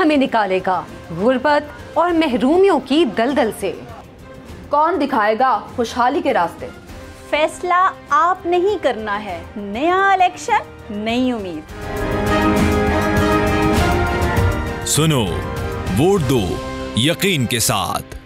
हमें निकालेगा गुर्बत और महरूमियों की दलदल से। कौन दिखाएगा खुशहाली के रास्ते? फैसला आप नहीं करना है। नया इलेक्शन नई उम्मीद। सुनो, वोट दो, यकीन के साथ।